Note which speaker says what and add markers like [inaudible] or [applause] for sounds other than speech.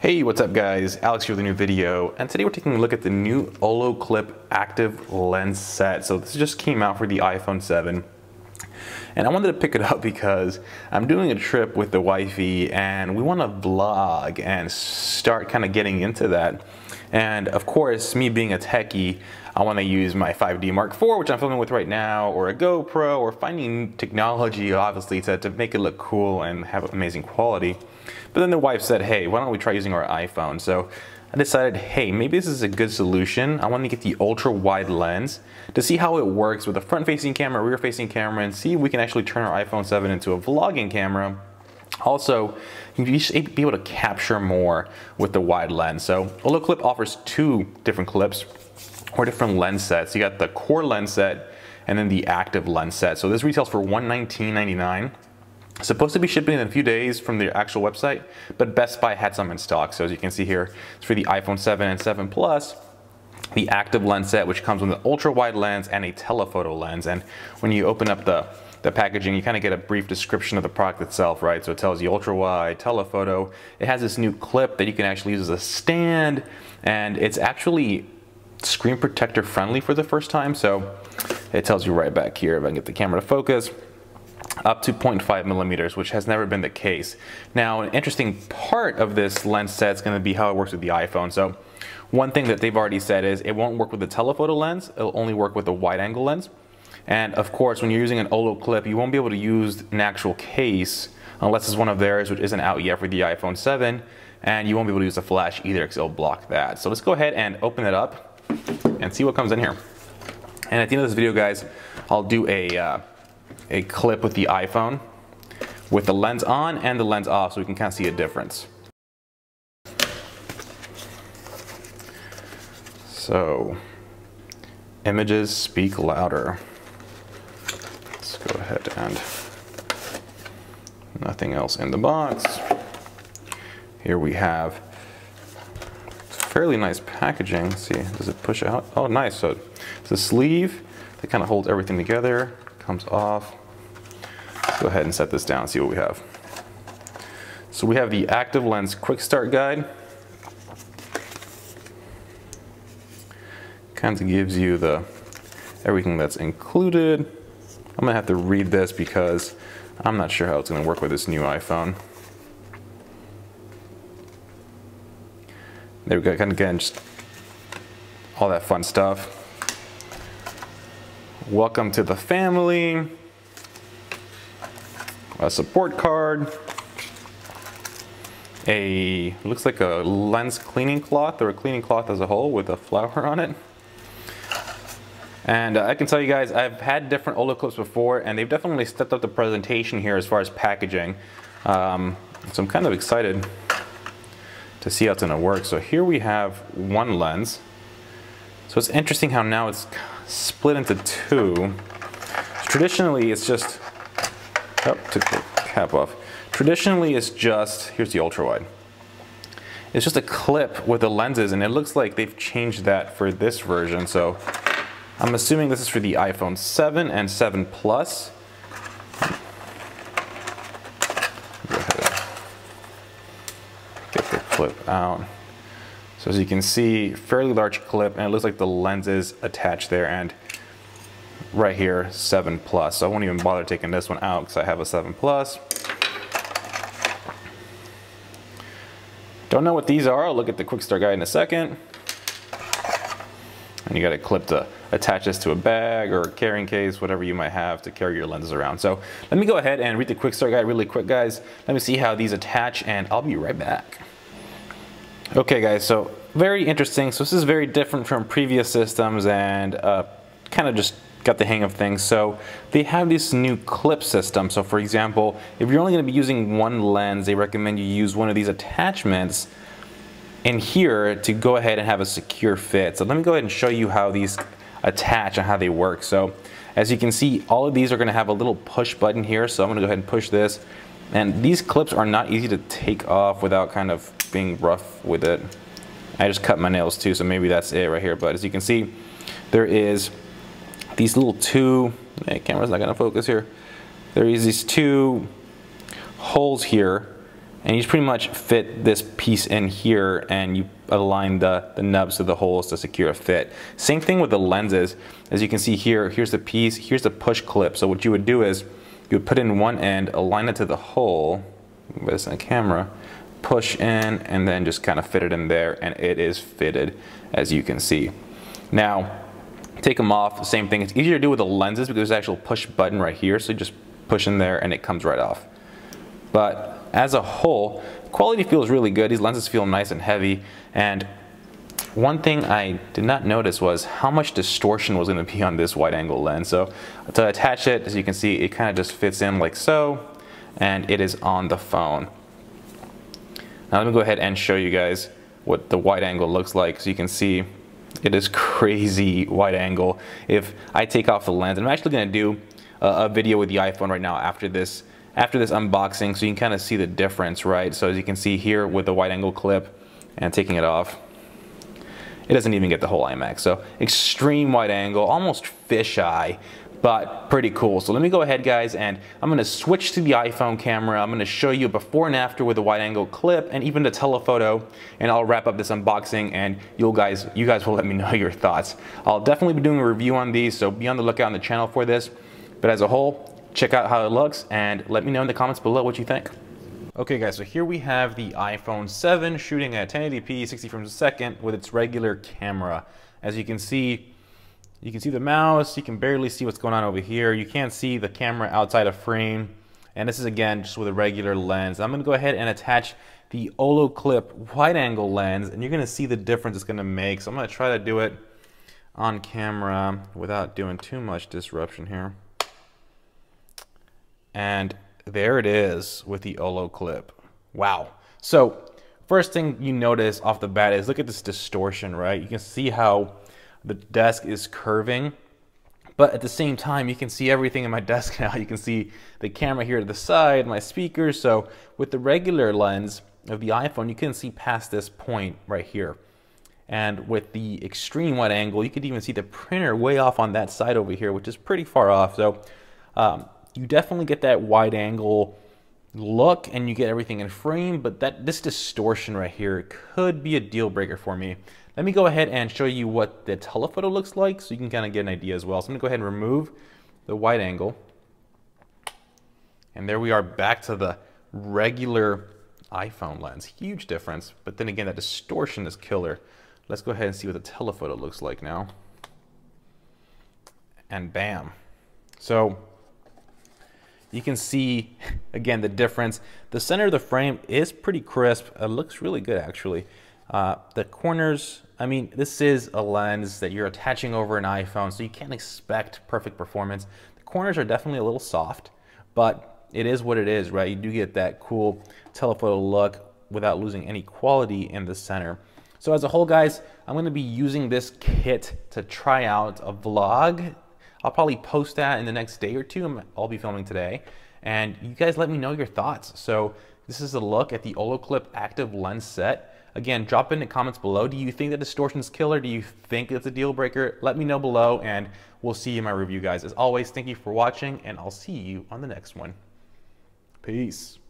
Speaker 1: Hey, what's up guys? Alex here with a new video, and today we're taking a look at the new Olloclip active lens set. So this just came out for the iPhone 7. And I wanted to pick it up [laughs] because I'm doing a trip with the wifey and we want to vlog and start kind of getting into that. And of course, me being a techie, I want to use my 5D Mark IV, which I'm filming with right now, or a GoPro, or finding technology, obviously, to, to make it look cool and have amazing quality. But then the wife said, hey, why don't we try using our iPhone? So I decided, hey, maybe this is a good solution. I want to get the ultra wide lens to see how it works with a front facing camera, rear facing camera, and see if we can actually turn our iPhone 7 into a vlogging camera. Also, you should be able to capture more with the wide lens. So Olloclip offers two different clips or different lens sets. You got the core lens set and then the active lens set. So this retails for $119.99. Supposed to be shipping in a few days from the actual website, but Best Buy had some in stock. So as you can see here, it's for the iPhone 7 and 7 Plus, the active lens set, which comes with an ultra wide lens and a telephoto lens. And when you open up the, the packaging, you kind of get a brief description of the product itself, right? So it tells you ultra wide, telephoto. It has this new clip that you can actually use as a stand, and it's actually screen protector friendly for the first time. So it tells you right back here, if I can get the camera to focus, up to 0.5 millimeters, which has never been the case. Now, an interesting part of this lens set is gonna be how it works with the iPhone. So one thing that they've already said is it won't work with the telephoto lens, it'll only work with the wide angle lens. And of course, when you're using an Olloclip, you won't be able to use an actual case unless it's one of theirs, which isn't out yet for the iPhone 7. And you won't be able to use a flash either because it'll block that. So let's go ahead and open it up and see what comes in here. And at the end of this video, guys, I'll do a uh, a clip with the iPhone with the lens on and the lens off so we can kind of see a difference. So, images speak louder. Let's go ahead and nothing else in the box. Here we have fairly nice packaging. Let's see, does it push out? Oh, nice. So it's a sleeve that kind of holds everything together comes off. Go ahead and set this down, see what we have. So we have the active lens quick start guide. Kind of gives you the everything that's included. I'm gonna have to read this because I'm not sure how it's gonna work with this new iPhone. There we go, kind of again, just all that fun stuff. Welcome to the family. A support card. A, looks like a lens cleaning cloth or a cleaning cloth as a whole with a flower on it. And uh, I can tell you guys, I've had different Olloclips before and they've definitely stepped up the presentation here as far as packaging. Um, so I'm kind of excited to see how it's gonna work. So here we have one lens. So it's interesting how now it's split into two. Traditionally, it's just, oh, took the cap off. Traditionally, it's just, here's the ultra wide. It's just a clip with the lenses and it looks like they've changed that for this version. So I'm assuming this is for the iPhone 7 and 7 Plus. Get the clip out. So as you can see, fairly large clip, and it looks like the lens is attached there, and right here, 7 Plus. So I won't even bother taking this one out because I have a 7 Plus. Don't know what these are. I'll look at the quick start guide in a second. And you got a clip to attach this to a bag or a carrying case, whatever you might have to carry your lenses around. So let me go ahead and read the quick start guide really quick, guys. Let me see how these attach, and I'll be right back. Okay guys, so very interesting. So this is very different from previous systems and uh, kind of just got the hang of things. So they have this new clip system. So for example, if you're only going to be using one lens, they recommend you use one of these attachments in here to go ahead and have a secure fit. So let me go ahead and show you how these attach and how they work. So as you can see, all of these are going to have a little push button here. So I'm going to go ahead and push this. And these clips are not easy to take off without kind of being rough with it. I just cut my nails too, so maybe that's it right here. But as you can see, there is these little two, camera's not gonna focus here. There is these two holes here And you pretty much fit this piece in here and you align the, the nubs to the holes to secure a fit. Same thing with the lenses. As you can see here, here's the piece, here's the push clip. So what you would do is you would put in one end, align it to the hole, put this in the camera, push in and then just kind of fit it in there and it is fitted as you can see. Now, take them off, same thing. It's easier to do with the lenses because there's an actual push button right here. So you just push in there and it comes right off. But as a whole, quality feels really good. These lenses feel nice and heavy. And one thing I did not notice was how much distortion was going to be on this wide angle lens. So to attach it, as you can see, it kind of just fits in like so, and it is on the phone. Now let me go ahead and show you guys what the wide angle looks like. So you can see it is [laughs] crazy wide angle. If I take off the lens, I'm actually going to do a, a video with the iPhone right now after this after this unboxing so you can kind of see the difference, right? So as you can see here with the wide angle clip and taking it off, it doesn't even get the whole IMAX. So extreme wide angle, almost fisheye, but pretty cool. So let me go ahead guys and I'm gonna switch to the iPhone camera. I'm gonna show you before and after with the wide angle clip and even the telephoto and I'll wrap up this unboxing and you guys, you guys will let me [laughs] know your thoughts. I'll definitely be doing a review on these so be on the lookout on the channel for this. But as a whole, check out how it looks and let me know in the comments below what you think. Okay guys, so here we have the iPhone 7 shooting at 1080p 60 frames a second with its regular camera. As you can see, you can see the mouse, you can barely see what's going on over here. You can't see the camera outside of frame. And this is again just with a regular lens. I'm gonna go ahead and attach the Olloclip wide angle lens and you're gonna see the difference it's gonna make. So I'm gonna try to do it on camera without doing too much disruption here. And there it is with the Olloclip. Wow. So first thing you notice off the bat is look at this distortion, right? You can see how the desk is curving, but at the same time, you can see everything in my [laughs] desk now. You can see the camera here to the side, my speakers. So with the regular lens of the iPhone, you can see past this point right here. And with the extreme wide angle, you could even see the printer way off on that side over here, which is pretty far off. So um, you definitely get that wide angle look and you get everything in frame, but that this distortion right here could be a deal breaker for me. Let me go ahead and show you what the telephoto looks like so you can kind of get an idea as well. So I'm gonna go ahead and remove the wide angle. And there we are back to the regular iPhone lens. Huge difference, but then again, that distortion is killer. Let's go ahead and see what the telephoto looks like now. And bam. So you can see, [laughs] again, the difference. The center of the frame is pretty crisp. It looks really good, actually. Uh, the corners, I mean, this is a lens that you're attaching over an iPhone, so you can't expect perfect performance. The corners are definitely a little soft, but it is what it is, right? You do get that cool telephoto look without losing any quality in the center. So as a whole, guys, I'm gonna be using this kit to try out a vlog I'll probably post that in the next day or two. I'll be filming today. And you guys let me know your thoughts. So this is a look at the Olloclip active lens set. Again, drop in the comments below. Do you think that distortion is killer? Do you think it's a deal breaker? Let me know below and we'll see you in my review, guys. As always, thank you for watching and I'll see you on the next one. Peace.